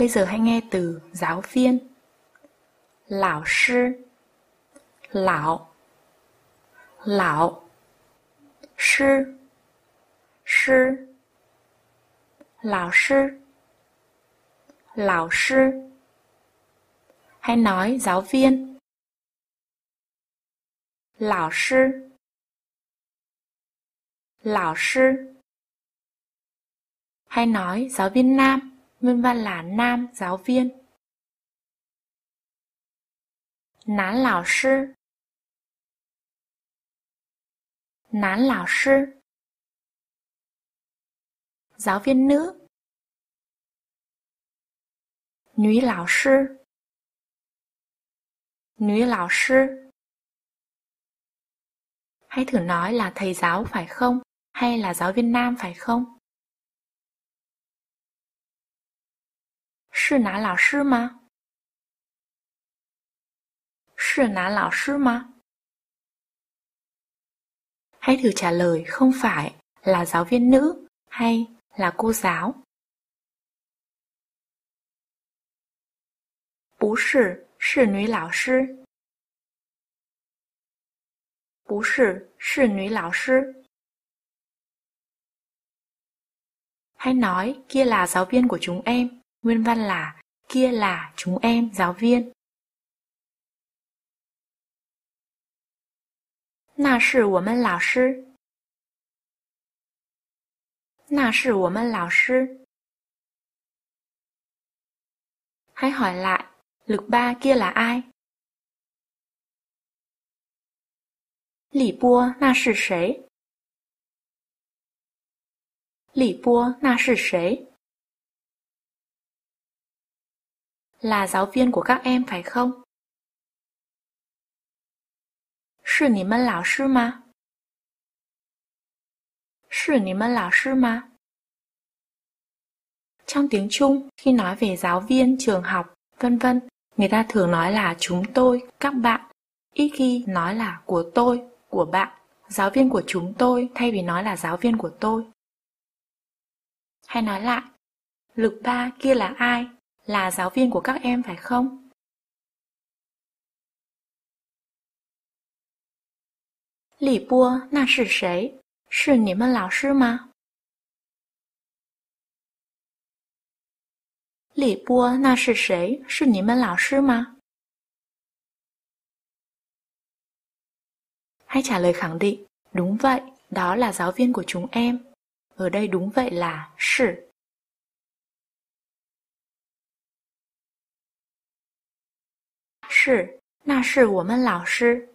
Bây giờ hãy nghe từ giáo viên. Lão sư. Lão. Lão. Sư. Sư. Lão sư. Lão sư. Hãy nói giáo viên. Lão sư. Lão sư. Hay nói giáo viên nam. Nguyên văn là nam giáo viên. Nán lão sư. Nán lão sư. Giáo viên nữ. Nữ lão sư. Nữ lão sư. Hãy thử nói là thầy giáo phải không? Hay là giáo viên nam phải không? 是男老师吗？是男老师吗？Hãy thử trả lời không phải là giáo viên nữ hay là cô giáo. 不是，是女老师。不是，是女老师。Hãy nói kia là giáo viên của chúng em. Nguyên văn là kia là chúng em giáo viên. 那是我们老师。那是我们老师。Hãy hỏi lại, lực ba kia là ai? Lỷ bua, na là 谁? Lỷ bua, na là 谁? Là giáo viên của các em phải không? 是你们老师吗？是你们老师吗？Trong tiếng Trung, khi nói về giáo viên, trường học, vân vân, người ta thường nói là chúng tôi, các bạn, ít khi nói là của tôi, của bạn, giáo viên của chúng tôi thay vì nói là giáo viên của tôi. Hay nói lại, lực ba kia là ai? là giáo viên của các em phải không Lì bua na sư sấy? Sư nỉ mân lão sư mà? Lì bua na sư sấy? Sư nỉ mân lão sư mà? Hãy trả lời khẳng định, đúng vậy, đó là giáo viên của chúng em. Ở đây đúng vậy là sư. 是，那是我们老师。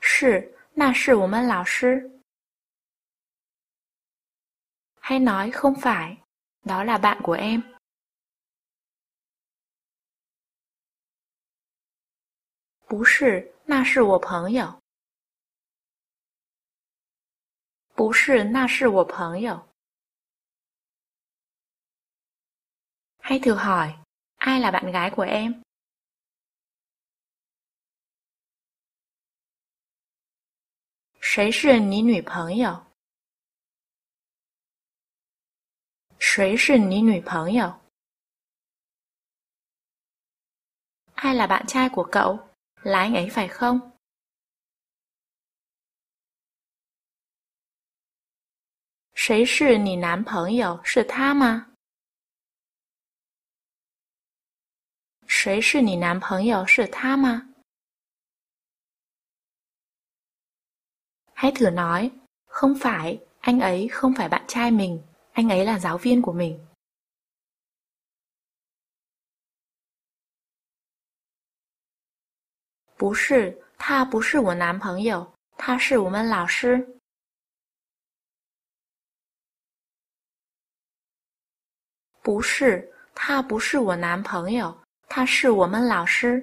是，那是我们老师。Hay nói không phải, đó là bạn của em. 不是，那是我朋友。不是，那是我朋友。Hay thử hỏi, ai là bạn gái của em? 谁是你女朋友？谁是你女朋友？Ai là bạn trai của cậu? Là anh ấy phải không? 谁是你男朋友？是他吗？ 谁是你男朋友？是他吗？Hãy thử nói, không phải, anh ấy không phải bạn trai mình, anh ấy là giáo viên của mình. 不是，他不是我男朋友，他是我们老师。不是，他不是我男朋友， 他是我们老师。